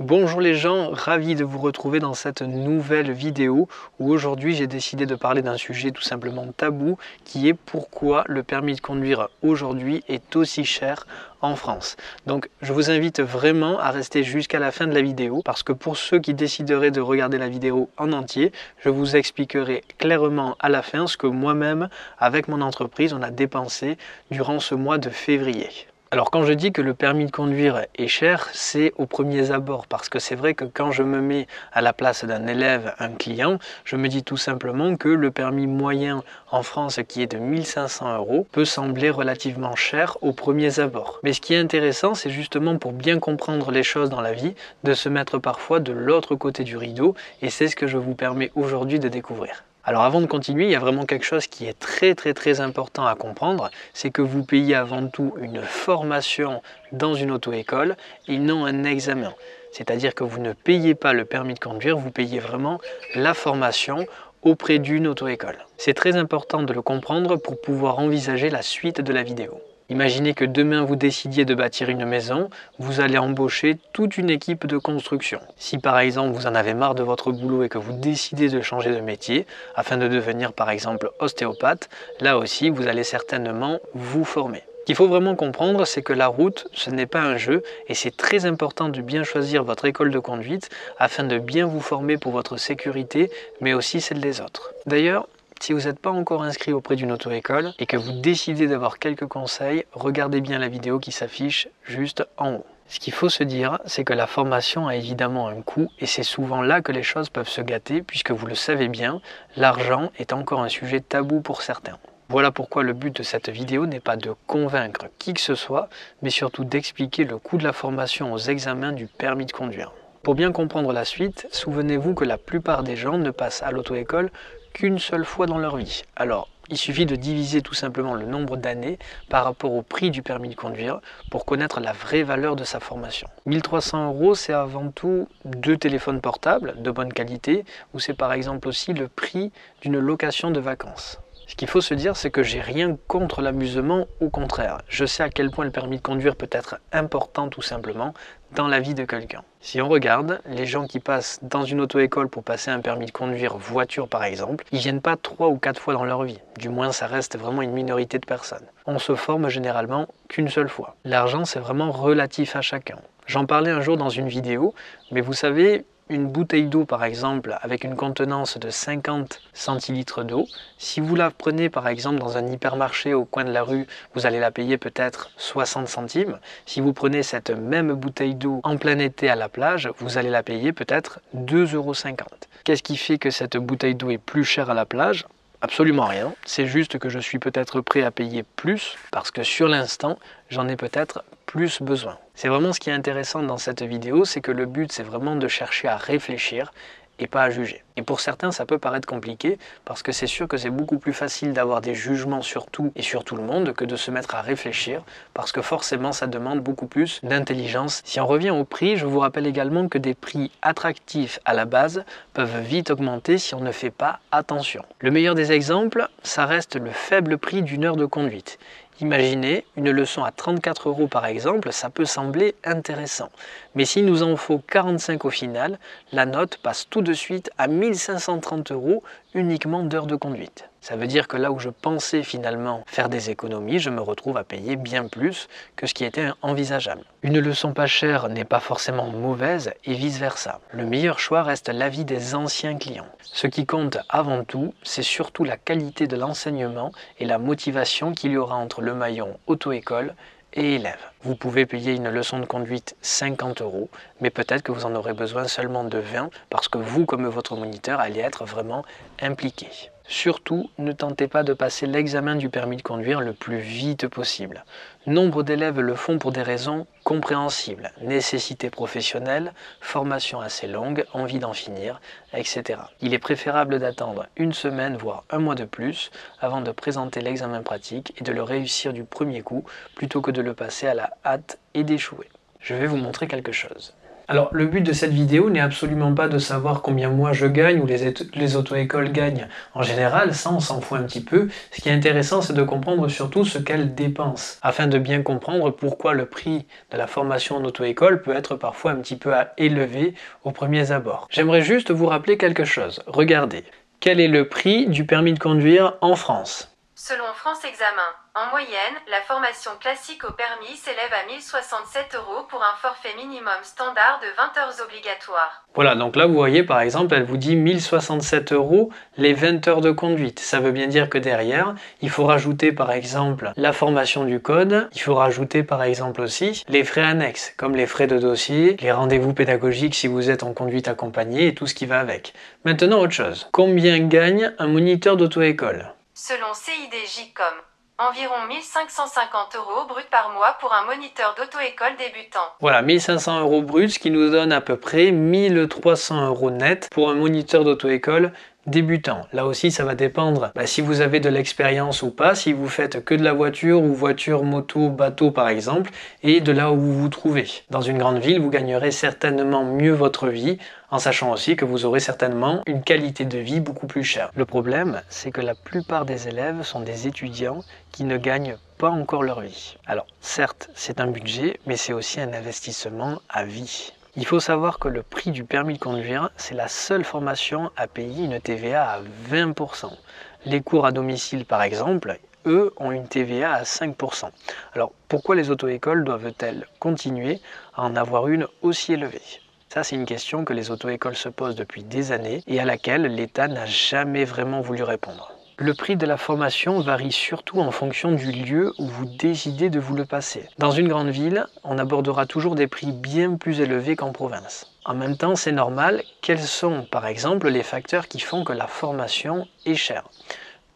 Bonjour les gens, ravi de vous retrouver dans cette nouvelle vidéo où aujourd'hui j'ai décidé de parler d'un sujet tout simplement tabou qui est pourquoi le permis de conduire aujourd'hui est aussi cher en France. Donc je vous invite vraiment à rester jusqu'à la fin de la vidéo parce que pour ceux qui décideraient de regarder la vidéo en entier, je vous expliquerai clairement à la fin ce que moi-même avec mon entreprise on a dépensé durant ce mois de février. Alors quand je dis que le permis de conduire est cher, c'est au premier abord parce que c'est vrai que quand je me mets à la place d'un élève, un client, je me dis tout simplement que le permis moyen en France qui est de 1500 euros peut sembler relativement cher au premier abord. Mais ce qui est intéressant, c'est justement pour bien comprendre les choses dans la vie, de se mettre parfois de l'autre côté du rideau et c'est ce que je vous permets aujourd'hui de découvrir. Alors avant de continuer, il y a vraiment quelque chose qui est très très très important à comprendre, c'est que vous payez avant tout une formation dans une auto-école et non un examen. C'est-à-dire que vous ne payez pas le permis de conduire, vous payez vraiment la formation auprès d'une auto-école. C'est très important de le comprendre pour pouvoir envisager la suite de la vidéo. Imaginez que demain vous décidiez de bâtir une maison, vous allez embaucher toute une équipe de construction. Si par exemple vous en avez marre de votre boulot et que vous décidez de changer de métier afin de devenir par exemple ostéopathe, là aussi vous allez certainement vous former. Ce qu'il faut vraiment comprendre, c'est que la route, ce n'est pas un jeu et c'est très important de bien choisir votre école de conduite afin de bien vous former pour votre sécurité, mais aussi celle des autres. D'ailleurs, si vous n'êtes pas encore inscrit auprès d'une auto-école et que vous décidez d'avoir quelques conseils, regardez bien la vidéo qui s'affiche juste en haut. Ce qu'il faut se dire, c'est que la formation a évidemment un coût et c'est souvent là que les choses peuvent se gâter puisque vous le savez bien, l'argent est encore un sujet tabou pour certains. Voilà pourquoi le but de cette vidéo n'est pas de convaincre qui que ce soit, mais surtout d'expliquer le coût de la formation aux examens du permis de conduire. Pour bien comprendre la suite, souvenez-vous que la plupart des gens ne passent à l'auto-école qu'une seule fois dans leur vie. Alors, il suffit de diviser tout simplement le nombre d'années par rapport au prix du permis de conduire pour connaître la vraie valeur de sa formation. 1300 euros, c'est avant tout deux téléphones portables de bonne qualité ou c'est par exemple aussi le prix d'une location de vacances. Ce qu'il faut se dire, c'est que j'ai rien contre l'amusement, au contraire. Je sais à quel point le permis de conduire peut être important tout simplement dans la vie de quelqu'un. Si on regarde, les gens qui passent dans une auto-école pour passer un permis de conduire voiture par exemple, ils viennent pas trois ou quatre fois dans leur vie. Du moins, ça reste vraiment une minorité de personnes. On se forme généralement qu'une seule fois. L'argent, c'est vraiment relatif à chacun. J'en parlais un jour dans une vidéo, mais vous savez, une bouteille d'eau par exemple avec une contenance de 50 centilitres d'eau, si vous la prenez par exemple dans un hypermarché au coin de la rue, vous allez la payer peut-être 60 centimes. Si vous prenez cette même bouteille d'eau en plein été à la plage, vous allez la payer peut-être 2,50 euros. Qu'est-ce qui fait que cette bouteille d'eau est plus chère à la plage? Absolument rien. C'est juste que je suis peut-être prêt à payer plus parce que sur l'instant, j'en ai peut-être plus besoin. C'est vraiment ce qui est intéressant dans cette vidéo, c'est que le but c'est vraiment de chercher à réfléchir et pas à juger. Et pour certains, ça peut paraître compliqué parce que c'est sûr que c'est beaucoup plus facile d'avoir des jugements sur tout et sur tout le monde que de se mettre à réfléchir parce que forcément, ça demande beaucoup plus d'intelligence. Si on revient au prix, je vous rappelle également que des prix attractifs à la base peuvent vite augmenter si on ne fait pas attention. Le meilleur des exemples, ça reste le faible prix d'une heure de conduite. Imaginez une leçon à 34 euros par exemple, ça peut sembler intéressant. Mais s'il nous en faut 45 au final, la note passe tout de suite à 1530 euros uniquement d'heures de conduite. Ça veut dire que là où je pensais finalement faire des économies, je me retrouve à payer bien plus que ce qui était envisageable. Une leçon pas chère n'est pas forcément mauvaise et vice-versa. Le meilleur choix reste l'avis des anciens clients. Ce qui compte avant tout, c'est surtout la qualité de l'enseignement et la motivation qu'il y aura entre le maillon auto-école Vous pouvez payer une leçon de conduite 50 euros, mais peut-être que vous en aurez besoin seulement de 20 parce que vous, comme votre moniteur, allez être vraiment impliqué. Surtout, ne tentez pas de passer l'examen du permis de conduire le plus vite possible. Nombre d'élèves le font pour des raisons compréhensibles, nécessité professionnelle, formation assez longue, envie d'en finir, etc. Il est préférable d'attendre une semaine, voire un mois de plus, avant de présenter l'examen pratique et de le réussir du premier coup, plutôt que de le passer à la hâte et d'échouer. Je vais vous montrer quelque chose. Alors le but de cette vidéo n'est absolument pas de savoir combien moi je gagne ou les, les auto-écoles gagnent. En général, ça on s'en fout un petit peu. Ce qui est intéressant c'est de comprendre surtout ce qu'elles dépensent, afin de bien comprendre pourquoi le prix de la formation en auto-école peut être parfois un petit peu élevé au premier abord. J'aimerais juste vous rappeler quelque chose. Regardez, quel est le prix du permis de conduire en France? Selon France Examen, en moyenne, la formation classique au permis s'élève à 1067 euros pour un forfait minimum standard de 20 heures obligatoires. Voilà, donc là vous voyez par exemple, elle vous dit 1067 euros les 20 heures de conduite. Ça veut bien dire que derrière, il faut rajouter par exemple la formation du code, il faut rajouter par exemple aussi les frais annexes, comme les frais de dossier, les rendez-vous pédagogiques si vous êtes en conduite accompagnée et tout ce qui va avec. Maintenant autre chose, combien gagne un moniteur d'auto-école? Selon CIDJ.com, environ 1550 euros brut par mois pour un moniteur d'auto-école débutant. Voilà, 1500 euros brut, ce qui nous donne à peu près 1300 euros net pour un moniteur d'auto-école débutant. Là aussi, ça va dépendre bah, si vous avez de l'expérience ou pas, si vous faites que de la voiture ou voiture, moto, bateau par exemple, et de là où vous vous trouvez. Dans une grande ville, vous gagnerez certainement mieux votre vie, en sachant aussi que vous aurez certainement une qualité de vie beaucoup plus chère. Le problème, c'est que la plupart des élèves sont des étudiants qui ne gagnent pas encore leur vie. Alors, certes, c'est un budget, mais c'est aussi un investissement à vie. Il faut savoir que le prix du permis de conduire, c'est la seule formation à payer une TVA à 20%. Les cours à domicile, par exemple, eux, ont une TVA à 5%. Alors, pourquoi les auto-écoles doivent-elles continuer à en avoir une aussi élevée? Ça, c'est une question que les auto-écoles se posent depuis des années et à laquelle l'État n'a jamais vraiment voulu répondre. Le prix de la formation varie surtout en fonction du lieu où vous décidez de vous le passer. Dans une grande ville, on abordera toujours des prix bien plus élevés qu'en province. En même temps, c'est normal. Quels sont, par exemple, les facteurs qui font que la formation est chère?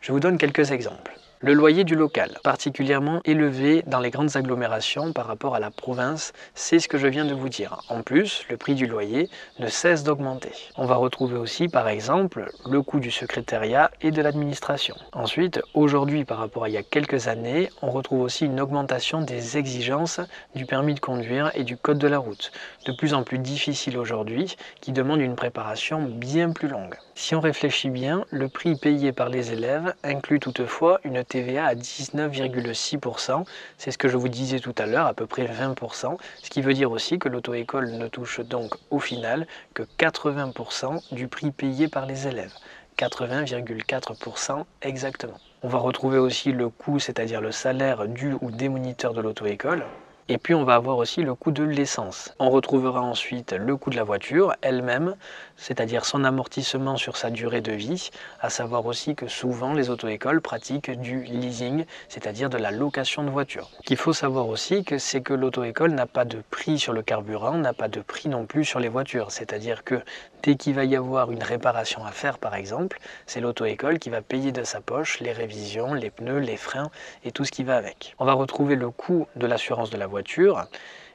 Je vous donne quelques exemples. Le loyer du local, particulièrement élevé dans les grandes agglomérations par rapport à la province, c'est ce que je viens de vous dire. En plus, le prix du loyer ne cesse d'augmenter. On va retrouver aussi par exemple le coût du secrétariat et de l'administration. Ensuite, aujourd'hui par rapport à il y a quelques années, on retrouve aussi une augmentation des exigences du permis de conduire et du code de la route, de plus en plus difficile aujourd'hui, qui demande une préparation bien plus longue. Si on réfléchit bien, le prix payé par les élèves inclut toutefois une TVA à 19,6%. C'est ce que je vous disais tout à l'heure, à peu près 20%. Ce qui veut dire aussi que l'auto-école ne touche donc au final que 80% du prix payé par les élèves. 80,4% exactement. On va retrouver aussi le coût, c'est-à-dire le salaire du ou des moniteurs de l'auto-école. Et puis on va avoir aussi le coût de l'essence. On retrouvera ensuite le coût de la voiture elle-même, c'est-à-dire son amortissement sur sa durée de vie, à savoir aussi que souvent les auto-écoles pratiquent du leasing, c'est-à-dire de la location de voiture. Qu'il faut savoir aussi, que c'est que l'auto-école n'a pas de prix sur le carburant, n'a pas de prix non plus sur les voitures, c'est-à-dire que dès qu'il va y avoir une réparation à faire par exemple, c'est l'auto-école qui va payer de sa poche les révisions, les pneus, les freins et tout ce qui va avec. On va retrouver le coût de l'assurance de la voiture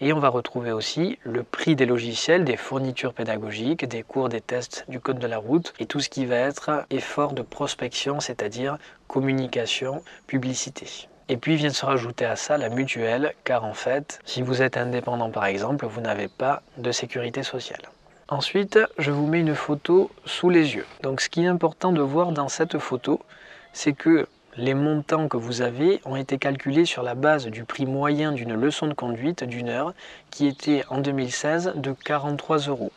et on va retrouver aussi le prix des logiciels, des fournitures pédagogiques, des cours, des tests du code de la route et tout ce qui va être effort de prospection, c'est-à-dire communication, publicité. Et puis vient se rajouter à ça la mutuelle, car en fait, si vous êtes indépendant par exemple, vous n'avez pas de sécurité sociale. Ensuite, je vous mets une photo sous les yeux. Donc ce qui est important de voir dans cette photo, c'est que les montants que vous avez ont été calculés sur la base du prix moyen d'une leçon de conduite d'une heure qui était en 2016 de 43 euros.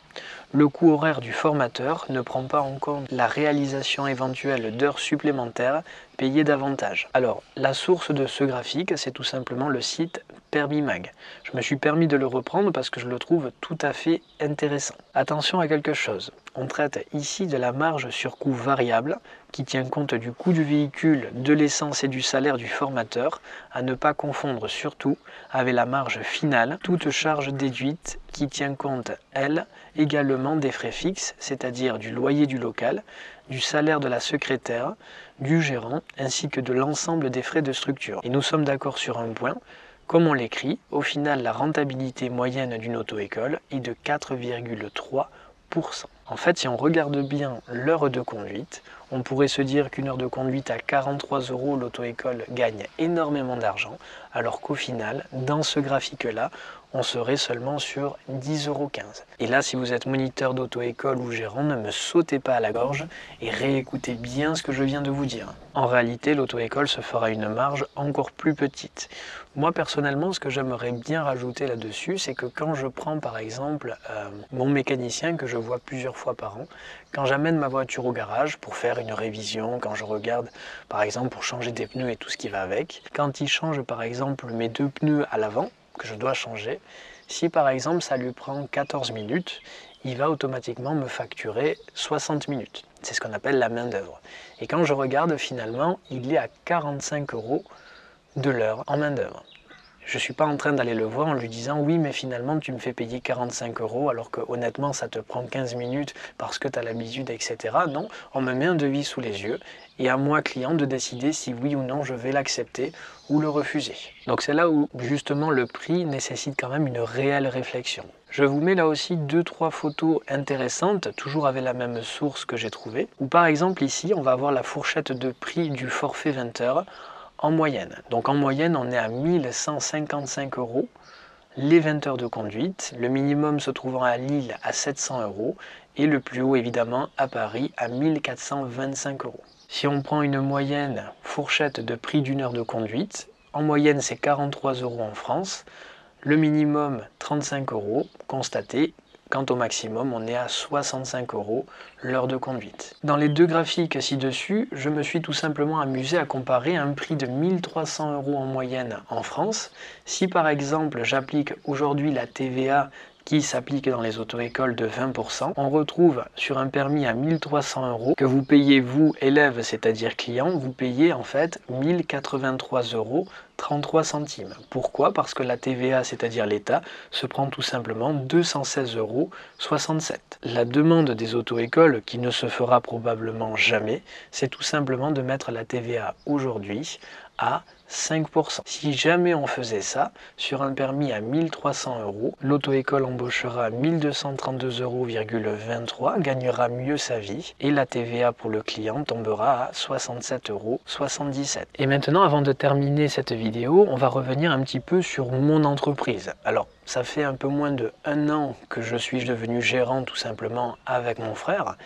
Le coût horaire du formateur ne prend pas en compte la réalisation éventuelle d'heures supplémentaires payées davantage. Alors, la source de ce graphique, c'est tout simplement le site Je me suis permis de le reprendre parce que je le trouve tout à fait intéressant. Attention à quelque chose. On traite ici de la marge sur coût variable qui tient compte du coût du véhicule, de l'essence et du salaire du formateur, à ne pas confondre surtout avec la marge finale, toute charge déduite qui tient compte, elle, également des frais fixes, c'est-à-dire du loyer du local, du salaire de la secrétaire, du gérant, ainsi que de l'ensemble des frais de structure. Et nous sommes d'accord sur un point, comme on l'écrit, au final la rentabilité moyenne d'une auto-école est de 4,3%. En fait, si on regarde bien l'heure de conduite, on pourrait se dire qu'une heure de conduite à 43 euros, l'auto-école gagne énormément d'argent, alors qu'au final, dans ce graphique-là, on serait seulement sur 10,15 euros. Et là, si vous êtes moniteur d'auto-école ou gérant, ne me sautez pas à la gorge et réécoutez bien ce que je viens de vous dire. En réalité, l'auto-école se fera une marge encore plus petite. Moi, personnellement, ce que j'aimerais bien rajouter là-dessus, c'est que quand je prends par exemple euh, mon mécanicien que je vois plusieurs fois par an, quand j'amène ma voiture au garage pour faire une révision, quand je regarde par exemple pour changer des pneus et tout ce qui va avec, quand il change par exemple mes deux pneus à l'avant, que je dois changer. Si par exemple ça lui prend 14 minutes, il va automatiquement me facturer 60 minutes. C'est ce qu'on appelle la main d'œuvre. Et quand je regarde finalement, il est à 45 euros de l'heure en main d'œuvre. Je ne suis pas en train d'aller le voir en lui disant oui mais finalement tu me fais payer 45 euros alors que honnêtement ça te prend 15 minutes parce que tu as l'habitude etc. Non, on me met un devis sous les yeux et à moi client de décider si oui ou non je vais l'accepter ou le refuser. Donc c'est là où justement le prix nécessite quand même une réelle réflexion. Je vous mets là aussi deux trois photos intéressantes, toujours avec la même source que j'ai trouvée. Ou par exemple ici, on va avoir la fourchette de prix du forfait 20 heures en moyenne. Donc en moyenne, on est à 1155 euros les 20 heures de conduite, le minimum se trouvant à Lille à 700 euros et le plus haut évidemment à Paris à 1425 euros. Si on prend une moyenne fourchette de prix d'une heure de conduite, en moyenne c'est 43 euros en France, le minimum 35 euros constaté Quant au maximum, on est à 65 euros l'heure de conduite. Dans les deux graphiques ci-dessus, je me suis tout simplement amusé à comparer un prix de 1300 euros en moyenne en France. Si par exemple j'applique aujourd'hui la TVA qui s'applique dans les auto-écoles de 20%, on retrouve sur un permis à 1300 euros que vous payez vous, élève, c'est-à-dire client, vous payez en fait 1083 euros 33 centimes. Pourquoi? Parce que la TVA, c'est-à-dire l'État, se prend tout simplement 216 euros 67. La demande des auto-écoles, qui ne se fera probablement jamais, c'est tout simplement de mettre la TVA aujourd'hui à 5%. Si jamais on faisait ça, sur un permis à 1300 euros, l'auto-école embauchera 1232,23 euros, gagnera mieux sa vie et la TVA pour le client tombera à 67,77 euros. Et maintenant, avant de terminer cette vidéo, on va revenir un petit peu sur mon entreprise. Alors, ça fait un peu moins de un an que je suis devenu gérant tout simplement avec mon frère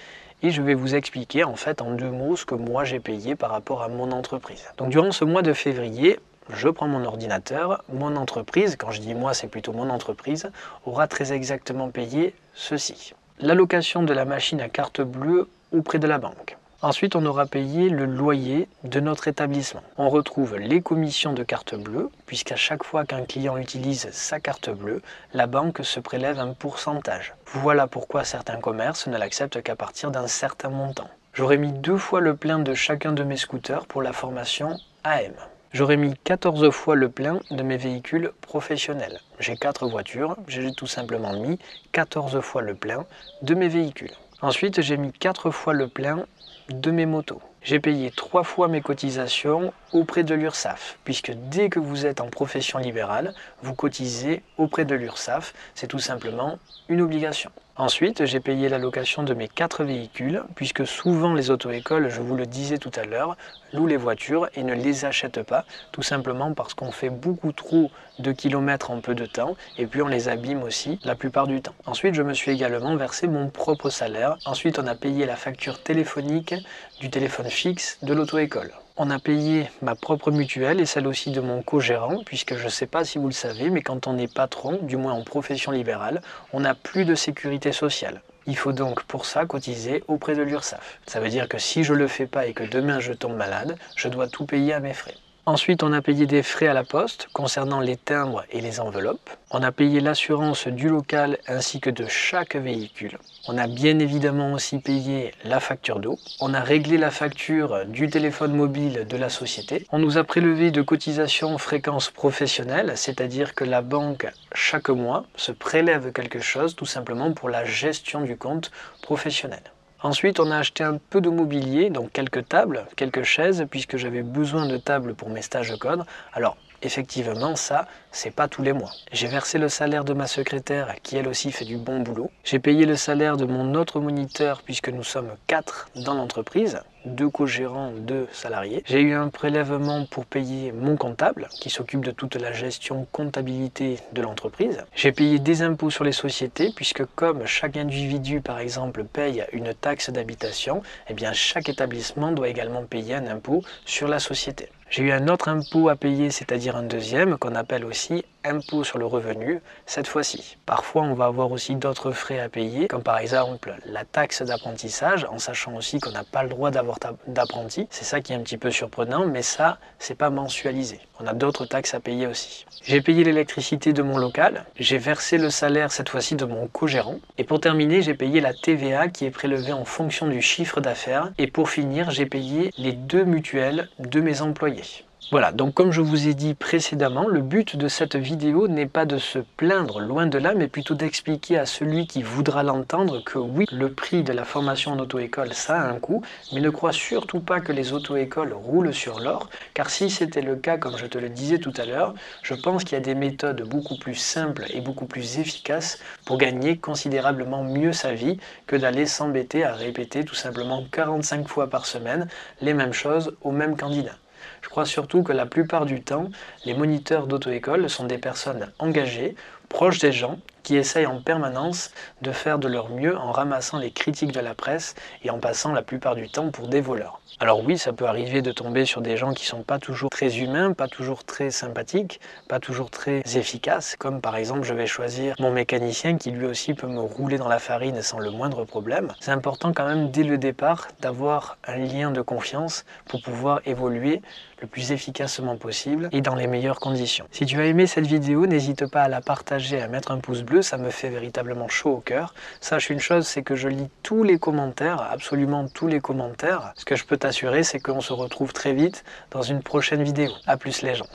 et je vais vous expliquer en fait en deux mots ce que moi j'ai payé par rapport à mon entreprise. Donc durant ce mois de février, je prends mon ordinateur, mon entreprise, quand je dis moi c'est plutôt mon entreprise, aura très exactement payé ceci. L'allocation de la machine à carte bleue auprès de la banque. Ensuite, on aura payé le loyer de notre établissement. On retrouve les commissions de carte bleue, puisqu'à chaque fois qu'un client utilise sa carte bleue, la banque se prélève un pourcentage. Voilà pourquoi certains commerces ne l'acceptent qu'à partir d'un certain montant. J'aurais mis deux fois le plein de chacun de mes scooters pour la formation AM. J'aurais mis 14 fois le plein de mes véhicules professionnels. J'ai 4 voitures, j'ai tout simplement mis 14 fois le plein de mes véhicules. Ensuite, j'ai mis 4 fois le plein de mes motos. J'ai payé trois fois mes cotisations auprès de l'URSSAF, puisque dès que vous êtes en profession libérale, vous cotisez auprès de l'URSSAF. C'est tout simplement une obligation. Ensuite, j'ai payé la location de mes quatre véhicules, puisque souvent les auto-écoles, je vous le disais tout à l'heure, louent les voitures et ne les achètent pas, tout simplement parce qu'on fait beaucoup trop de kilomètres en peu de temps, et puis on les abîme aussi la plupart du temps. Ensuite, je me suis également versé mon propre salaire. Ensuite, on a payé la facture téléphonique du téléphone fixe de l'auto-école. On a payé ma propre mutuelle et celle aussi de mon co-gérant, puisque je ne sais pas si vous le savez, mais quand on est patron, du moins en profession libérale, on n'a plus de sécurité sociale. Il faut donc pour ça cotiser auprès de l'URSSAF. Ça veut dire que si je ne le fais pas et que demain je tombe malade, je dois tout payer à mes frais. Ensuite, on a payé des frais à la poste concernant les timbres et les enveloppes. On a payé l'assurance du local ainsi que de chaque véhicule. On a bien évidemment aussi payé la facture d'eau. On a réglé la facture du téléphone mobile de la société. On nous a prélevé de cotisations fréquence professionnelle, c'est-à-dire que la banque, chaque mois, se prélève quelque chose tout simplement pour la gestion du compte professionnel. Ensuite, on a acheté un peu de mobilier, donc quelques tables, quelques chaises, puisque j'avais besoin de tables pour mes stages de code. Alors, effectivement, ça, c'est pas tous les mois. J'ai versé le salaire de ma secrétaire qui elle aussi fait du bon boulot. J'ai payé le salaire de mon autre moniteur puisque nous sommes quatre dans l'entreprise deux co-gérants, deux salariés. J'ai eu un prélèvement pour payer mon comptable qui s'occupe de toute la gestion comptabilité de l'entreprise. J'ai payé des impôts sur les sociétés puisque comme chaque individu par exemple paye une taxe d'habitation, eh bien chaque établissement doit également payer un impôt sur la société. J'ai eu un autre impôt à payer, c'est-à-dire un deuxième, qu'on appelle aussi impôt sur le revenu, cette fois-ci. Parfois, on va avoir aussi d'autres frais à payer, comme par exemple la taxe d'apprentissage, en sachant aussi qu'on n'a pas le droit d'avoir d'apprenti. C'est ça qui est un petit peu surprenant, mais ça, c'est pas mensualisé. On a d'autres taxes à payer aussi. J'ai payé l'électricité de mon local, j'ai versé le salaire cette fois-ci de mon co-gérant, et pour terminer, j'ai payé la TVA qui est prélevée en fonction du chiffre d'affaires, et pour finir, j'ai payé les deux mutuelles de mes employés. Voilà, donc comme je vous ai dit précédemment, le but de cette vidéo n'est pas de se plaindre, loin de là, mais plutôt d'expliquer à celui qui voudra l'entendre que oui, le prix de la formation en auto-école, ça a un coût, mais ne crois surtout pas que les auto-écoles roulent sur l'or, car si c'était le cas, comme je te le disais tout à l'heure, je pense qu'il y a des méthodes beaucoup plus simples et beaucoup plus efficaces pour gagner considérablement mieux sa vie que d'aller s'embêter à répéter tout simplement 45 fois par semaine les mêmes choses au même candidat. Je crois surtout que la plupart du temps, les moniteurs d'auto-école sont des personnes engagées, proches des gens, qui essayent en permanence de faire de leur mieux en ramassant les critiques de la presse et en passant la plupart du temps pour des voleurs. Alors oui, ça peut arriver de tomber sur des gens qui sont pas toujours très humains, pas toujours très sympathiques, pas toujours très efficaces, comme par exemple je vais choisir mon mécanicien qui lui aussi peut me rouler dans la farine sans le moindre problème. C'est important quand même dès le départ d'avoir un lien de confiance pour pouvoir évoluer le plus efficacement possible et dans les meilleures conditions. Si tu as aimé cette vidéo, n'hésite pas à la partager, à mettre un pouce bleu, ça me fait véritablement chaud au cœur. Sache une chose, c'est que je lis tous les commentaires, absolument tous les commentaires. Que je peux t'assurer, c'est qu'on se retrouve très vite dans une prochaine vidéo. A plus les gens.